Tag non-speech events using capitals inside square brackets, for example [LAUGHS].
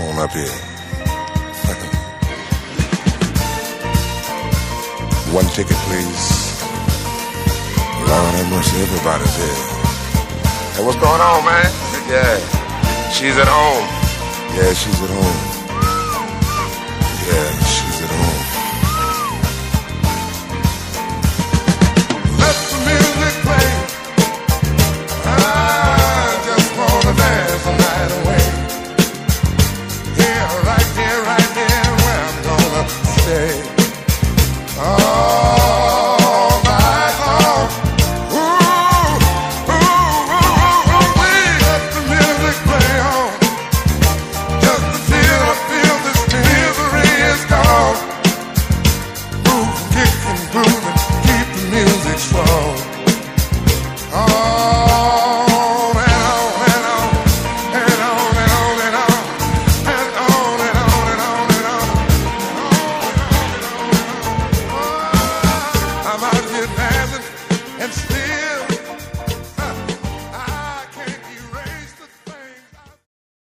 microphone up here. [LAUGHS] One ticket, please. Lord have mercy, everybody's here. Hey, what's going on, man? Yeah, she's at home. Yeah, she's at home.